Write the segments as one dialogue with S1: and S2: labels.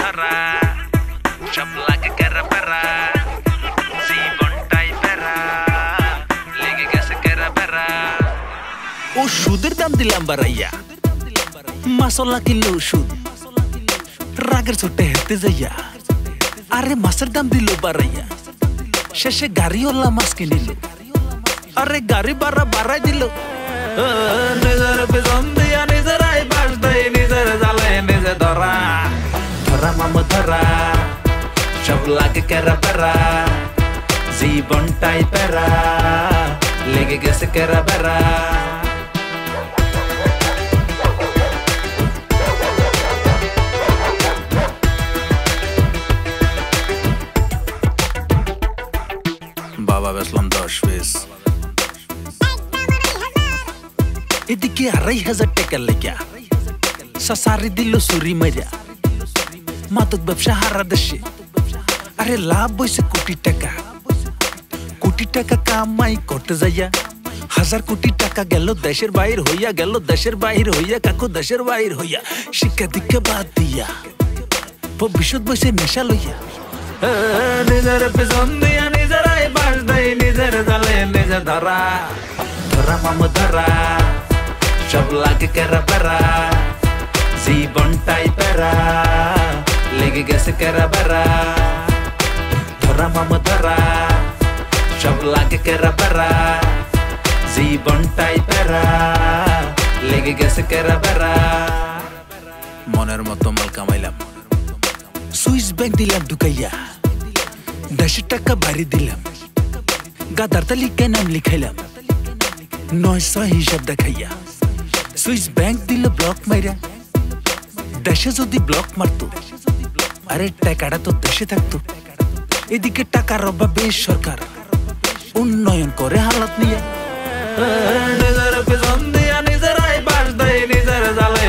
S1: ধরা সব লাগে কেরা বেড়া জীবনটাই বেড়া লেগে গেছে কেরা বেড়া ও সুদের দাম দিলাম বাড়াইয়া। মাসলা কিনলো সুদ রাগের ছোটে হেঁটে যাইয়া। আরে মাছের দাম দিল বাড়াইয়া। শেষে গাড়িওয়ালা মাছ কিনিল। আরে গাড়ি বাড়া বাড়াই দিল। নিজের পেছন দিয়া নিজেরাই ধরা মাম ধরা সব লাগে কেরা বেড়া জীবনটাই পেরা লেগে গেছে কেরা বেড়া বাবা বেসলাম দশ পিস এদিকে আড়াই হাজার টাকা মাদক ব্যবসা হারা দেশে। আরে লাভ বইছে কোটি টাকা। কোটি টাকা কামাই করতে যাইয়া, হাজার কোটি টাকা গেল দেশের বাইর হইয়া, গেল দেশের বাইর হইয়া, কাকু দেশের বাইর হইয়া, শিক্ষা দীক্ষা বাদ দিয়া। ভবিষ্যৎ বসে নেশা লইয়া। নিজের পেছন দিয়া নিজেরাই বাস দেয়, নিজের জালে নিজে ধরা। ধরা মাম ধরা, সব লাগে কেরা বেড়া জীবনটাই পেরা লেগে গেছে কেরা বেড়া ধরা মাম ধরা সব লাগে গেছে কেরা বেড়া মনের মতো মাল কামাইলাম সুইস ব্যাংক দিলাম ঢুকাইয়া দেড়শো টাকা বাড়ি দিলাম গাদার তালিকায় নাম লিখাইলাম নয়শো হিসাব দেখাইয়া সুইস ব্যাংক দিল ব্লক মাইরা দেশে যদি ব্লক মারতো আরে টাকাটা তো দেশে থাকতো। এদিকে টাকার অভাবে সরকার। উন্নয়ন করে হালত নিয়ে।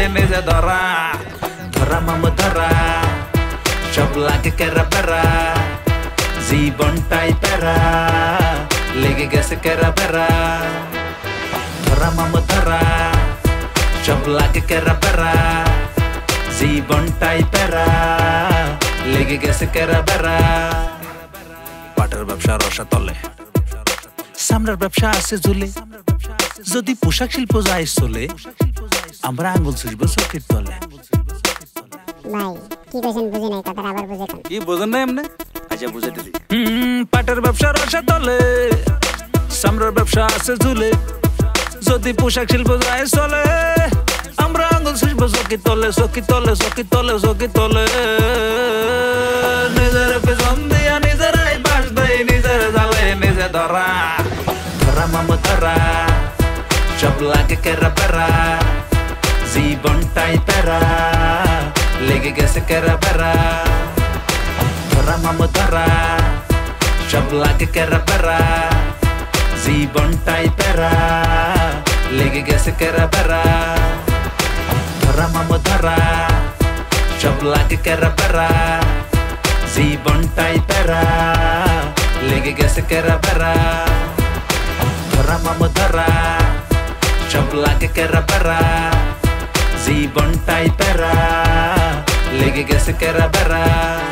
S1: নিজে ধরা। ধরা ধরা। কেরা বেড়া জীবনটাই পেরা লেগে গেছে ধরা ধরা। কেরা জীবনটাই পেরা লেগে গেছে কেরা বেড়া। পাটের ব্যবসা রসা তলে। সামরার ব্যবসা আছে ঝুলে। যদি পোশাক শিল্প যায় চলে আমরা আঙ্গুল ছুঁজবো চোখের তলে।
S2: ভাই কি কইছেন বুঝি নাই কথাটা আবার বুঝে
S3: কি বোঝেন না এমনি আচ্ছা বুঝাইতেছি
S1: হুম, পাটের ব্যবসা রসা তলে। সামরার ব্যবসা আছে ঝুলে। যদি পোশাক শিল্প যায় চলে আমরা আঙ্গুল ছুঁজবো চকি তলে চকি তলে চকি তলে চকি তলে। ধরা মাম ধরা সব লাগে কেরা বেড়া জীবনটাই পেরা লেগে গেছে কেরা বেড়া ধরা মাম ধরা সব লাগে কেরা বেড়া জীবনটাই পেরা লেগে গেছে কেরা বেড়া ধরা মাম ধরা সব লাগে কেরা বেড়া জীবনটাই পেরা লেগে গেছে কেরা বেড়া ধরা মাম ধরা সব লাগে